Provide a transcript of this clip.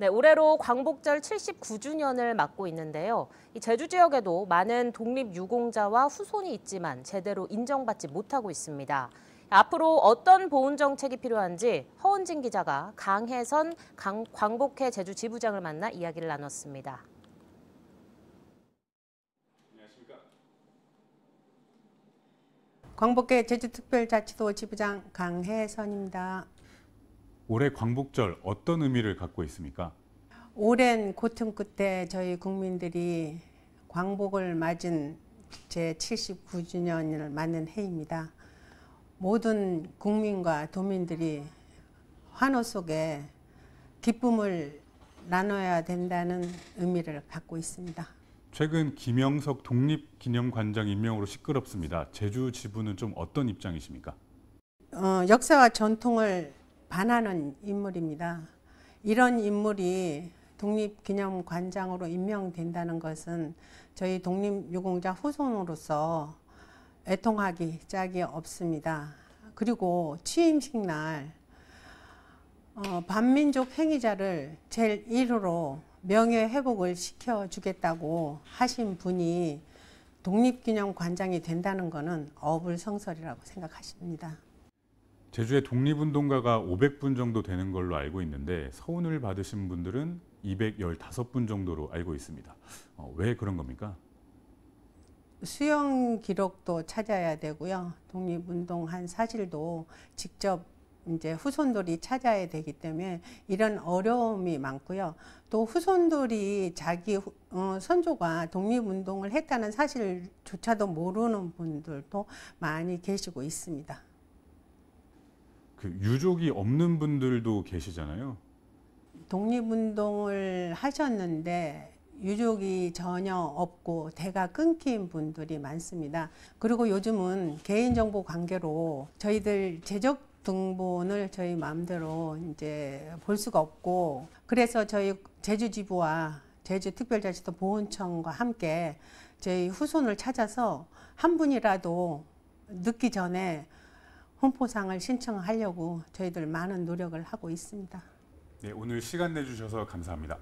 네, 올해로 광복절 79주년을 맞고 있는데요. 이 제주 지역에도 많은 독립 유공자와 후손이 있지만 제대로 인정받지 못하고 있습니다. 앞으로 어떤 보훈 정책이 필요한지 허은진 기자가 강혜선 강, 광복회 제주 지부장을 만나 이야기를 나눴습니다. 광복회 제주특별자치도 지부장 강혜선입니다. 올해 광복절 어떤 의미를 갖고 있습니까? 오랜 고통 끝에 저희 국민들이 광복을 맞은 제 79주년을 맞는 해입니다. 모든 국민과 도민들이 환호 속에 기쁨을 나눠야 된다는 의미를 갖고 있습니다. 최근 김영석 독립기념관장 임명으로 시끄럽습니다. 제주 지부는 좀 어떤 입장이십니까? 어, 역사와 전통을 반하는 인물입니다. 이런 인물이 독립기념관장으로 임명된다는 것은 저희 독립유공자 후손으로서 애통하기 짝이 없습니다. 그리고 취임식 날 어, 반민족 행위자를 제일 1호로 명예회복을 시켜주겠다고 하신 분이 독립기념관장이 된다는 것은 어불성설이라고 생각하십니다. 제주에 독립운동가가 500분 정도 되는 걸로 알고 있는데 서운을 받으신 분들은 215분 정도로 알고 있습니다. 어, 왜 그런 겁니까? 수영 기록도 찾아야 되고요. 독립운동 한 사실도 직접 이제 후손들이 찾아야 되기 때문에 이런 어려움이 많고요. 또 후손들이 자기 후- 어, 선조가 독립운동을 했다는 사실조차도 모르는 분들도 많이 계시고 있습니다. 그 유족이 없는 분들도 계시잖아요. 독립운동을 하셨는데 유족이 전혀 없고 대가 끊긴 분들이 많습니다. 그리고 요즘은 개인정보 관계로 저희들 재적 등본을 저희 마음대로 이제 볼 수가 없고 그래서 저희 제주지부와 제주특별자치도 보훈청과 함께 저희 후손을 찾아서 한 분이라도 늦기 전에 훈포상을 신청하려고 저희들 많은 노력을 하고 있습니다. 네, 오늘 시간 내주셔서 감사합니다.